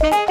Bye.